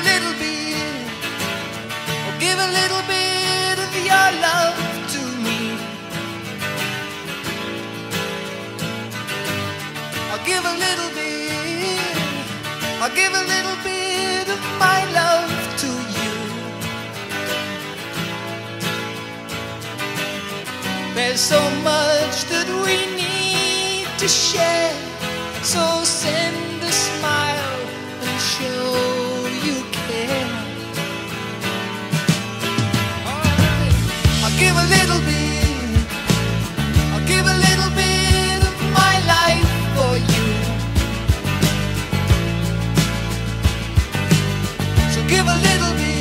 a little bit, oh, give a little bit of your love to me. I'll give a little bit, I'll give a little bit of my love to you. There's so much that we need to share, so a little bit.